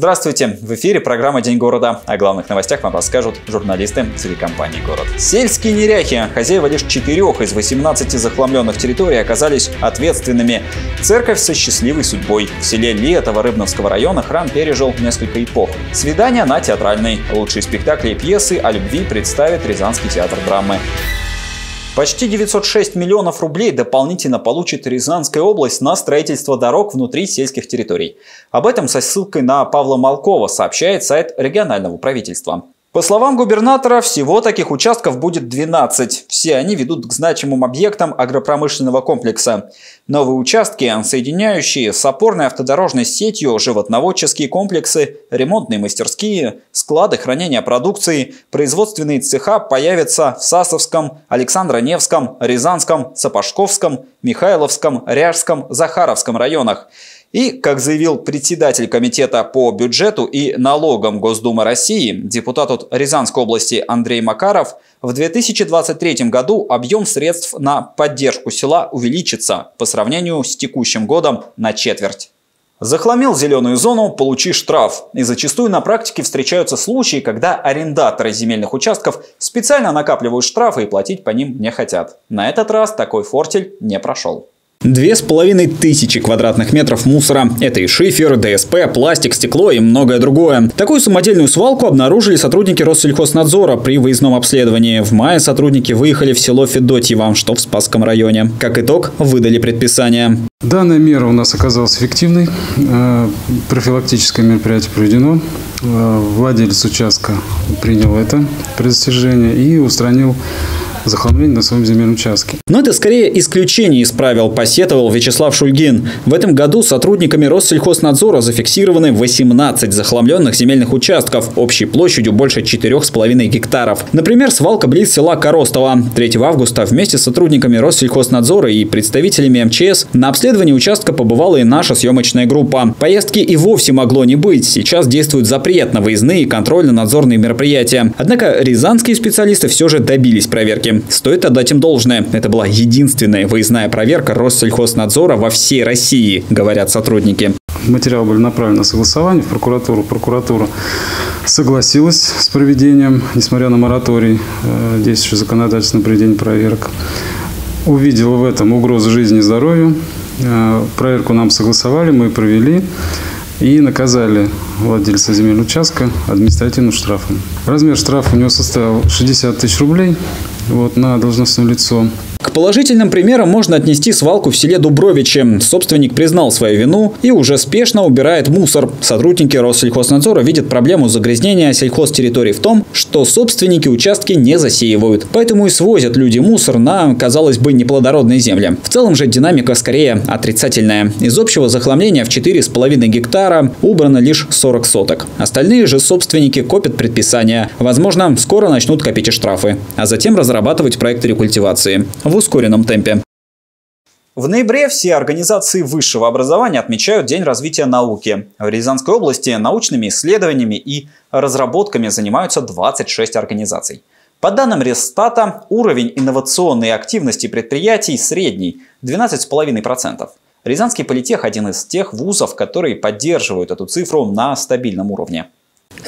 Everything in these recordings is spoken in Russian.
Здравствуйте! В эфире программа «День города». О главных новостях вам расскажут журналисты телекомпании «Город». Сельские неряхи, хозяева лишь четырех из 18 захламленных территорий, оказались ответственными. Церковь со счастливой судьбой. В селе Летово Рыбновского района храм пережил несколько эпох. Свидание на театральной. Лучшие спектакли и пьесы о любви представит Рязанский театр драмы. Почти 906 миллионов рублей дополнительно получит Рязанская область на строительство дорог внутри сельских территорий. Об этом со ссылкой на Павла Малкова сообщает сайт регионального правительства. По словам губернатора, всего таких участков будет 12. Все они ведут к значимым объектам агропромышленного комплекса. Новые участки, соединяющие с опорной автодорожной сетью животноводческие комплексы, ремонтные мастерские, склады хранения продукции, производственные цеха появятся в Сасовском, Александро-Невском, Рязанском, Сапожковском, Михайловском, Ряжском, Захаровском районах. И, как заявил председатель Комитета по бюджету и налогам Госдумы России, депутат от Рязанской области Андрей Макаров, в 2023 году объем средств на поддержку села увеличится по сравнению с текущим годом на четверть. Захламил зеленую зону – получи штраф. И зачастую на практике встречаются случаи, когда арендаторы земельных участков специально накапливают штрафы и платить по ним не хотят. На этот раз такой фортель не прошел. Две с половиной тысячи квадратных метров мусора. Это и шифер, ДСП, пластик, стекло и многое другое. Такую самодельную свалку обнаружили сотрудники Россельхознадзора при выездном обследовании. В мае сотрудники выехали в село Федотьево, что в Спасском районе. Как итог, выдали предписание. Данная мера у нас оказалась эффективной. Э, профилактическое мероприятие проведено. Э, владелец участка принял это предостережение и устранил захламление на своем земельном участке. Но это скорее исключение из правил, посетовал Вячеслав Шульгин. В этом году сотрудниками Россельхознадзора зафиксированы 18 захламленных земельных участков общей площадью больше 4,5 гектаров. Например, свалка близ села Коростово. 3 августа вместе с сотрудниками Россельхознадзора и представителями МЧС на обследовании участка побывала и наша съемочная группа. Поездки и вовсе могло не быть. Сейчас действует запрет на выездные и контрольно-надзорные мероприятия. Однако рязанские специалисты все же добились проверки. Стоит отдать им должное. Это была единственная выездная проверка Россельхознадзора во всей России, говорят сотрудники. Материалы были направлены на согласование в прокуратуру. Прокуратура согласилась с проведением, несмотря на мораторий, э, действующее законодательство на проведение проверок. Увидела в этом угрозу жизни и здоровью. Э, проверку нам согласовали, мы провели и наказали владельца земельного участка административным штрафом. Размер штрафа у него составил 60 тысяч рублей вот, на должностное лицо. К положительным примерам можно отнести свалку в селе Дубровичи. Собственник признал свою вину и уже спешно убирает мусор. Сотрудники Россельхознадзора видят проблему загрязнения сельхозтерриторий в том, что собственники участки не засеивают. Поэтому и свозят люди мусор на, казалось бы, неплодородные земли. В целом же динамика скорее отрицательная. Из общего захламления в 4,5 гектара убрано лишь 40 соток. Остальные же собственники копят предписания. Возможно, скоро начнут копить и штрафы. А затем разрабатывать проекты рекультивации в ускоренном темпе. В ноябре все организации высшего образования отмечают День развития науки. В Рязанской области научными исследованиями и разработками занимаются 26 организаций. По данным Ресстата, уровень инновационной активности предприятий средний – 12,5%. Рязанский политех – один из тех вузов, которые поддерживают эту цифру на стабильном уровне.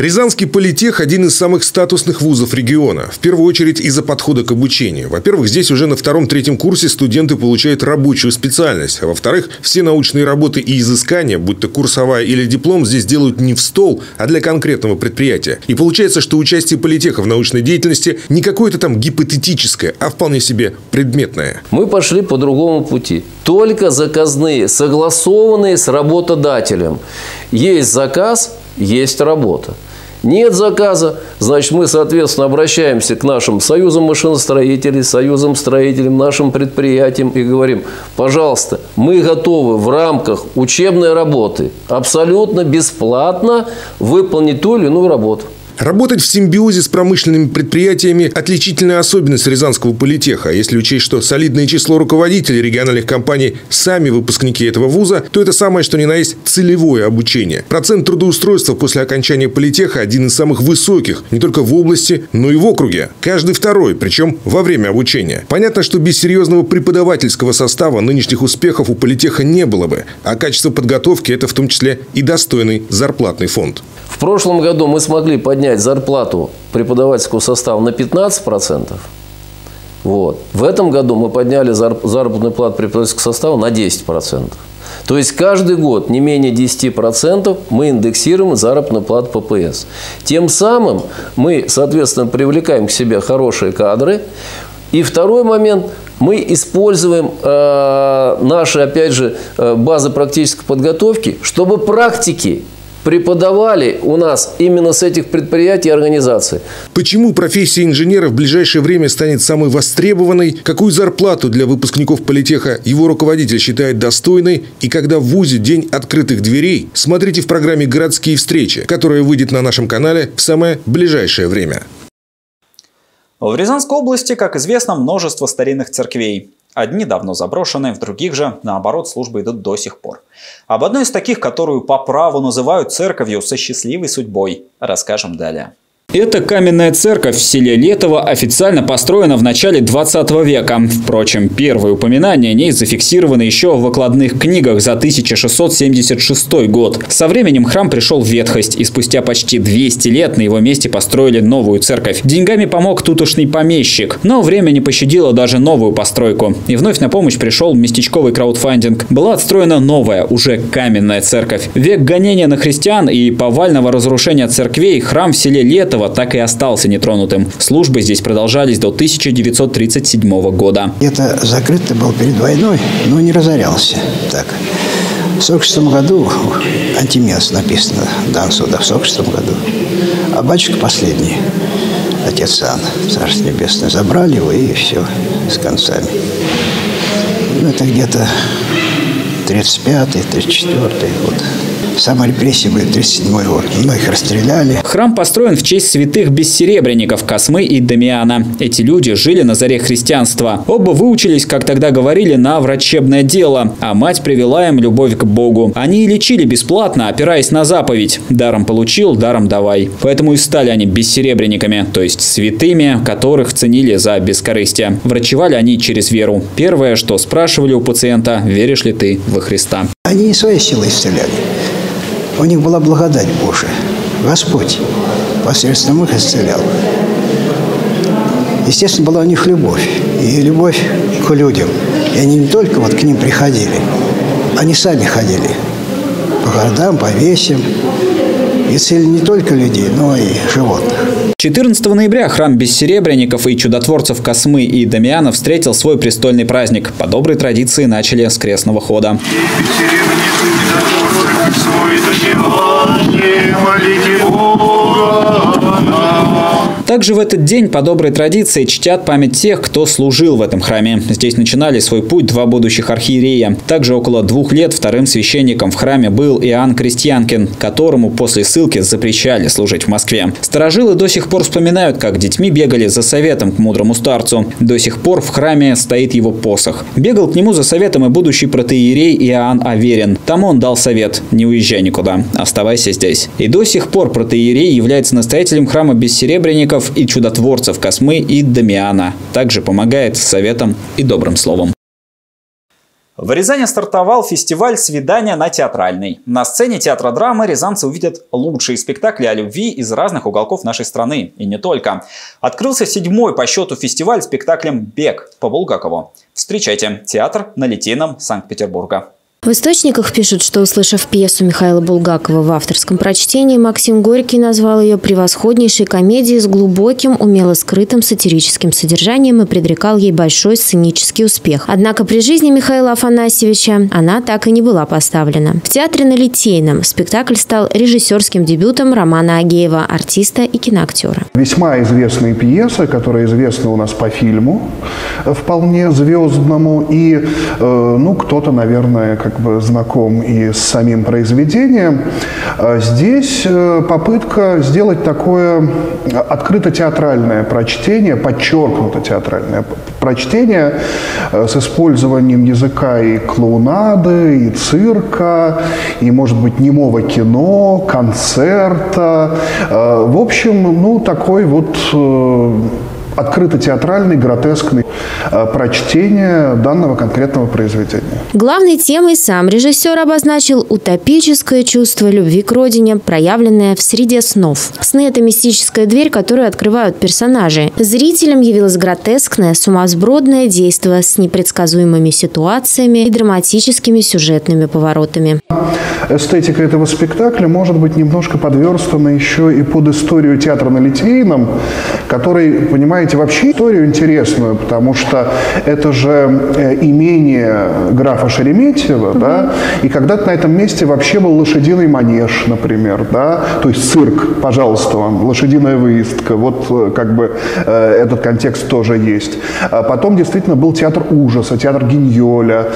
Рязанский политех – один из самых статусных вузов региона. В первую очередь из-за подхода к обучению. Во-первых, здесь уже на втором-третьем курсе студенты получают рабочую специальность. А во-вторых, все научные работы и изыскания, будь то курсовая или диплом, здесь делают не в стол, а для конкретного предприятия. И получается, что участие политеха в научной деятельности не какое-то там гипотетическое, а вполне себе предметное. Мы пошли по другому пути. Только заказные, согласованные с работодателем. Есть заказ, есть работа. Нет заказа, значит, мы, соответственно, обращаемся к нашим союзам машиностроителей, союзам строителей, нашим предприятиям и говорим, пожалуйста, мы готовы в рамках учебной работы абсолютно бесплатно выполнить ту или иную работу. Работать в симбиозе с промышленными предприятиями – отличительная особенность Рязанского политеха. Если учесть, что солидное число руководителей региональных компаний – сами выпускники этого вуза, то это самое, что ни на есть, целевое обучение. Процент трудоустройства после окончания политеха один из самых высоких не только в области, но и в округе. Каждый второй, причем во время обучения. Понятно, что без серьезного преподавательского состава нынешних успехов у политеха не было бы, а качество подготовки – это в том числе и достойный зарплатный фонд. Прошлом году мы смогли поднять зарплату преподавательского состава на 15%. Вот. В этом году мы подняли заработную плату преподавательского состава на 10%. То есть каждый год не менее 10% мы индексируем заработную плату ППС. Тем самым мы, соответственно, привлекаем к себе хорошие кадры. И второй момент, мы используем э, наши, опять же, э, базы практической подготовки, чтобы практики преподавали у нас именно с этих предприятий и организаций. Почему профессия инженера в ближайшее время станет самой востребованной? Какую зарплату для выпускников политеха его руководитель считает достойной? И когда в ВУЗе день открытых дверей? Смотрите в программе «Городские встречи», которая выйдет на нашем канале в самое ближайшее время. В Рязанской области, как известно, множество старинных церквей. Одни давно заброшены, в других же, наоборот, службы идут до сих пор. Об одной из таких, которую по праву называют церковью со счастливой судьбой, расскажем далее. Эта каменная церковь в селе Летово официально построена в начале 20 века. Впрочем, первые упоминания о ней зафиксированы еще в выкладных книгах за 1676 год. Со временем храм пришел в ветхость, и спустя почти 200 лет на его месте построили новую церковь. Деньгами помог тутошный помещик, но время не пощадило даже новую постройку. И вновь на помощь пришел местечковый краудфандинг. Была отстроена новая, уже каменная церковь. Век гонения на христиан и повального разрушения церквей храм в селе Летово Кириллова так и остался нетронутым. Службы здесь продолжались до 1937 года. Это закрыто был перед войной, но не разорялся. Так. В 46 году антимес написано, дан суда в 46 году. А батюшка последний, отец Ан, Царство Небесное, забрали его и все, с концами. Ну, это где-то 35-й, 34-й год. Самые репрессии были 37 год. Многих расстреляли. Храм построен в честь святых бессеребренников Космы и Дамиана. Эти люди жили на заре христианства. Оба выучились, как тогда говорили, на врачебное дело, а мать привела им любовь к Богу. Они и лечили бесплатно, опираясь на заповедь. Даром получил, даром давай. Поэтому и стали они бессеребренниками, то есть святыми, которых ценили за бескорыстие. Врачевали они через веру. Первое, что спрашивали у пациента, веришь ли ты во Христа. Они не своей силой исцеляли. У них была благодать Божия. Господь посредством их исцелял. Естественно, была у них любовь. И любовь к людям. И они не только вот к ним приходили, они сами ходили по городам, по весям. И цель не только людей, но и животных. 14 ноября храм Бессеребренников и чудотворцев Космы и Дамиана встретил свой престольный праздник. По доброй традиции начали с крестного хода. Молите Бога также в этот день по доброй традиции чтят память тех, кто служил в этом храме. Здесь начинали свой путь два будущих архиерея. Также около двух лет вторым священником в храме был Иоанн Крестьянкин, которому после ссылки запрещали служить в Москве. Старожилы до сих пор вспоминают, как детьми бегали за советом к мудрому старцу. До сих пор в храме стоит его посох. Бегал к нему за советом и будущий протеерей Иоанн Аверин. Там он дал совет – не уезжай никуда, оставайся здесь. И до сих пор протеерей является настоятелем храма бессеребренников пророков и чудотворцев Космы и Дамиана. Также помогает советом и добрым словом. В Рязани стартовал фестиваль «Свидания на театральной». На сцене театра драмы рязанцы увидят лучшие спектакли о любви из разных уголков нашей страны. И не только. Открылся седьмой по счету фестиваль спектаклем «Бег» по Булгакову. Встречайте, театр на Литейном Санкт-Петербурга. В источниках пишут, что, услышав пьесу Михаила Булгакова в авторском прочтении, Максим Горький назвал ее превосходнейшей комедией с глубоким, умело скрытым сатирическим содержанием и предрекал ей большой сценический успех. Однако при жизни Михаила Афанасьевича она так и не была поставлена. В театре на Литейном спектакль стал режиссерским дебютом Романа Агеева, артиста и киноактера. Весьма известная пьеса, которая известна у нас по фильму, вполне звездному, и, э, ну, кто-то, наверное, как как бы знаком и с самим произведением. А здесь э, попытка сделать такое открыто-театральное прочтение, подчеркнуто театральное прочтение э, с использованием языка и клоунады, и цирка, и, может быть, немого кино, концерта. Э, в общем, ну, такой вот открыто-театральный, гротескный э, прочтение данного конкретного произведения. Главной темой сам режиссер обозначил утопическое чувство любви к родине, проявленное в среде снов. Сны – это мистическая дверь, которую открывают персонажи. Зрителям явилось гротескное, сумасбродное действие с непредсказуемыми ситуациями и драматическими сюжетными поворотами. Эстетика этого спектакля может быть немножко подверстана еще и под историю театра на Литейном, который, понимаете, знаете, вообще историю интересную, потому что это же э, имение графа Шереметьева, угу. да, и когда-то на этом месте вообще был лошадиный манеж, например, да, то есть цирк, пожалуйста вам, лошадиная выездка, вот э, как бы э, этот контекст тоже есть. А потом действительно был театр ужаса, театр Гиньоля,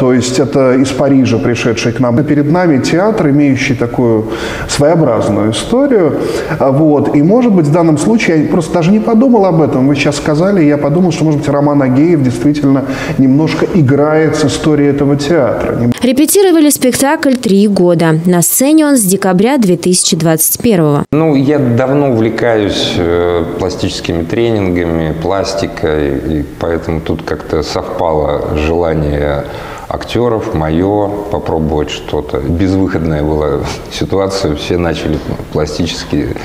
то есть это из Парижа пришедший к нам. Перед нами театр, имеющий такую своеобразную историю, вот, и может быть в данном случае, я просто даже не подумал об этом, этом вы сейчас сказали, и я подумал, что, может быть, Роман Агеев действительно немножко играет с историей этого театра. Репетировали спектакль три года. На сцене он с декабря 2021 Ну, я давно увлекаюсь э, пластическими тренингами, пластикой, и поэтому тут как-то совпало желание актеров, мое, попробовать что-то. Безвыходная была ситуация, все начали пластически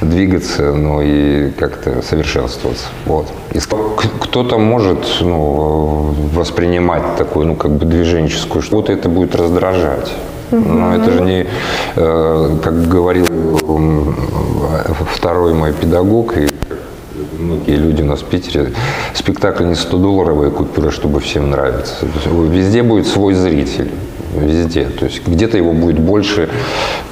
двигаться, ну и как-то совершенствоваться. Вот. кто-то может ну, воспринимать такую, ну, как бы движенческую, что-то это будет раздражать. Но это же не, э, как говорил второй мой педагог, и многие люди у нас в Питере, спектакль не 100-долларовая купюра, чтобы всем нравиться. Везде будет свой зритель везде. То есть где-то его будет больше,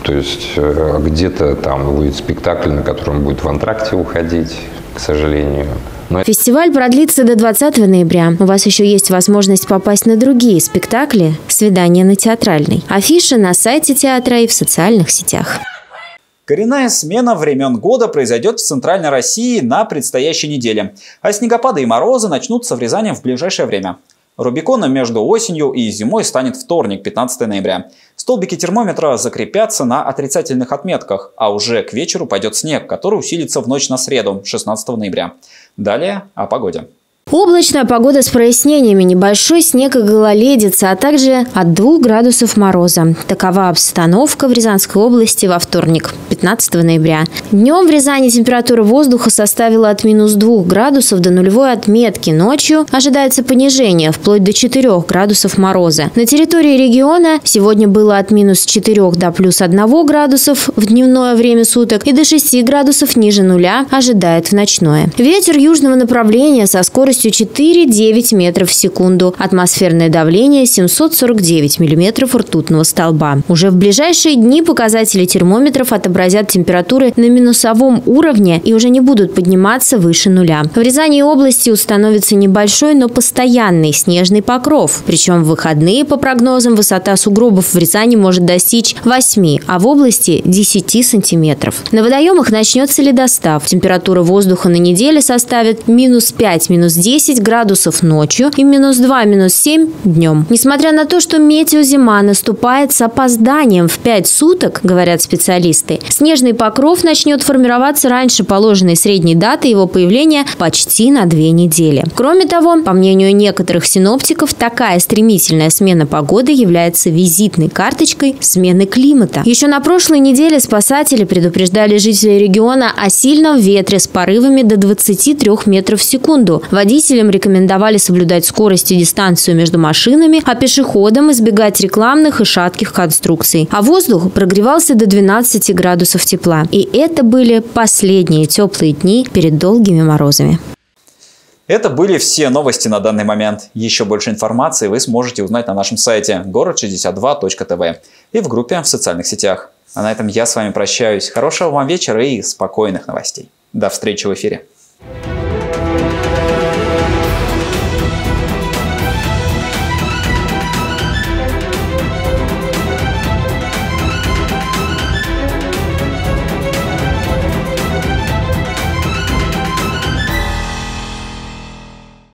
то есть э, где-то там будет спектакль, на котором будет в антракте уходить, к сожалению. Но... Фестиваль продлится до 20 ноября. У вас еще есть возможность попасть на другие спектакли «Свидание на театральной». Афиша на сайте театра и в социальных сетях. Коренная смена времен года произойдет в Центральной России на предстоящей неделе, а снегопады и морозы начнутся в Рязани в ближайшее время. Рубиконом между осенью и зимой станет вторник, 15 ноября. Столбики термометра закрепятся на отрицательных отметках, а уже к вечеру пойдет снег, который усилится в ночь на среду, 16 ноября. Далее о погоде. Облачная погода с прояснениями, небольшой снег и гололедица, а также от 2 градусов мороза. Такова обстановка в Рязанской области во вторник, 15 ноября. Днем в Рязани температура воздуха составила от минус 2 градусов до нулевой отметки. Ночью ожидается понижение, вплоть до 4 градусов мороза. На территории региона сегодня было от минус 4 до плюс 1 градусов в дневное время суток и до 6 градусов ниже нуля ожидает в ночное. Ветер южного направления со скоростью скоростью 4,9 метров в секунду. Атмосферное давление 749 миллиметров ртутного столба. Уже в ближайшие дни показатели термометров отобразят температуры на минусовом уровне и уже не будут подниматься выше нуля. В Рязани области установится небольшой, но постоянный снежный покров. Причем в выходные, по прогнозам, высота сугробов в Рязани может достичь 8, а в области 10 сантиметров. На водоемах начнется ледостав. Температура воздуха на неделе составит минус 5, минус 10 10 градусов ночью и минус 2, минус 7 днем. Несмотря на то, что метеозима наступает с опозданием в 5 суток, говорят специалисты, снежный покров начнет формироваться раньше положенной средней даты его появления почти на две недели. Кроме того, по мнению некоторых синоптиков, такая стремительная смена погоды является визитной карточкой смены климата. Еще на прошлой неделе спасатели предупреждали жителей региона о сильном ветре с порывами до 23 метров в секунду. Водители Водителям рекомендовали соблюдать скорость и дистанцию между машинами, а пешеходам избегать рекламных и шатких конструкций. А воздух прогревался до 12 градусов тепла. И это были последние теплые дни перед долгими морозами. Это были все новости на данный момент. Еще больше информации вы сможете узнать на нашем сайте город62.тв и в группе в социальных сетях. А на этом я с вами прощаюсь. Хорошего вам вечера и спокойных новостей. До встречи в эфире.